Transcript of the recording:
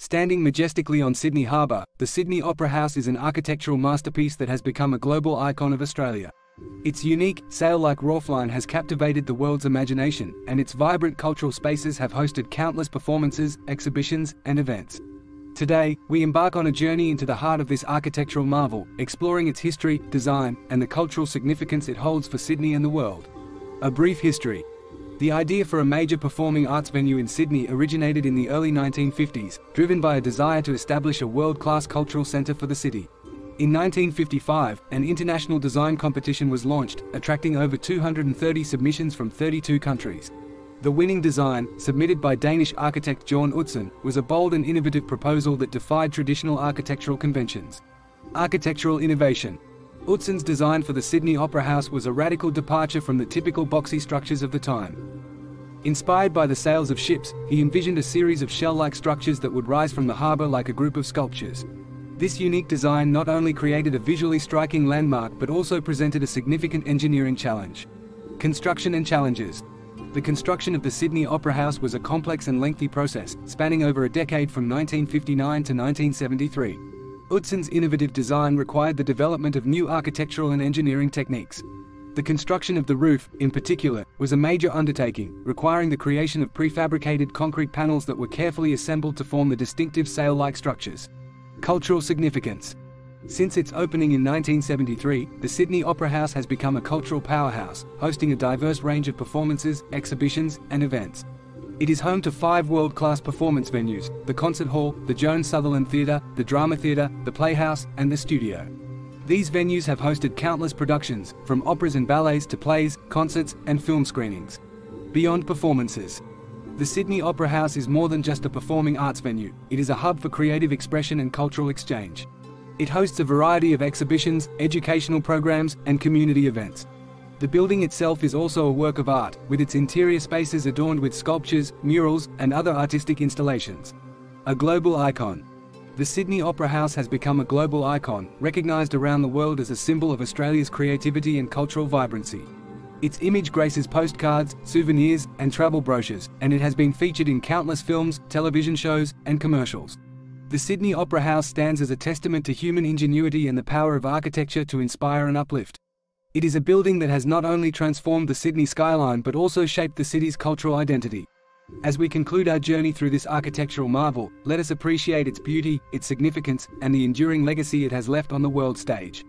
Standing majestically on Sydney Harbour, the Sydney Opera House is an architectural masterpiece that has become a global icon of Australia. Its unique, sail-like roofline has captivated the world's imagination, and its vibrant cultural spaces have hosted countless performances, exhibitions, and events. Today, we embark on a journey into the heart of this architectural marvel, exploring its history, design, and the cultural significance it holds for Sydney and the world. A brief history. The idea for a major performing arts venue in Sydney originated in the early 1950s, driven by a desire to establish a world-class cultural centre for the city. In 1955, an international design competition was launched, attracting over 230 submissions from 32 countries. The winning design, submitted by Danish architect Jorn Utzon, was a bold and innovative proposal that defied traditional architectural conventions. Architectural innovation. Utzon's design for the Sydney Opera House was a radical departure from the typical boxy structures of the time. Inspired by the sails of ships, he envisioned a series of shell-like structures that would rise from the harbour like a group of sculptures. This unique design not only created a visually striking landmark but also presented a significant engineering challenge. Construction and challenges. The construction of the Sydney Opera House was a complex and lengthy process, spanning over a decade from 1959 to 1973. Utzon's innovative design required the development of new architectural and engineering techniques. The construction of the roof, in particular, was a major undertaking, requiring the creation of prefabricated concrete panels that were carefully assembled to form the distinctive sail-like structures. Cultural significance. Since its opening in 1973, the Sydney Opera House has become a cultural powerhouse, hosting a diverse range of performances, exhibitions, and events. It is home to five world-class performance venues, the Concert Hall, the Joan Sutherland Theatre, the Drama Theatre, the Playhouse, and the Studio. These venues have hosted countless productions, from operas and ballets to plays, concerts, and film screenings. Beyond performances. The Sydney Opera House is more than just a performing arts venue, it is a hub for creative expression and cultural exchange. It hosts a variety of exhibitions, educational programs, and community events. The building itself is also a work of art, with its interior spaces adorned with sculptures, murals, and other artistic installations. A global icon. The Sydney Opera House has become a global icon, recognised around the world as a symbol of Australia's creativity and cultural vibrancy. Its image graces postcards, souvenirs, and travel brochures, and it has been featured in countless films, television shows, and commercials. The Sydney Opera House stands as a testament to human ingenuity and the power of architecture to inspire and uplift. It is a building that has not only transformed the Sydney skyline but also shaped the city's cultural identity. As we conclude our journey through this architectural marvel, let us appreciate its beauty, its significance, and the enduring legacy it has left on the world stage.